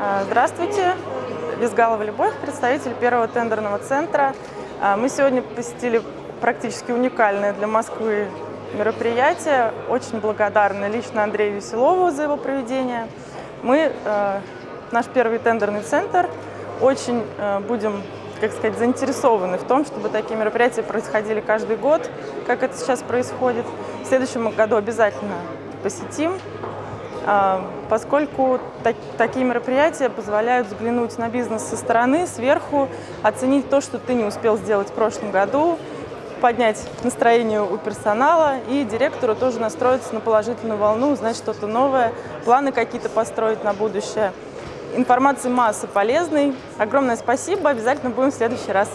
А, Здравствуйте, Визгалова Любовь, представитель первого тендерного центра. А, Мы сегодня посетили практически уникальное для Москвы мероприятие. Очень благодарны лично Андрею Веселову за его проведение. Мы, э, наш первый тендерный центр, очень будем как сказать, заинтересованы в том, чтобы такие мероприятия происходили каждый год, как это сейчас происходит. В следующем году обязательно посетим, а, поскольку так- такие мероприятия позволяют взглянуть на бизнес со стороны, сверху, оценить то, что ты не успел сделать в прошлом году, поднять настроение у персонала и директору тоже настроиться на положительную волну, узнать что-то новое, планы какие-то построить на будущее. Информации масса полезной. Огромное спасибо. Обязательно будем в следующий раз.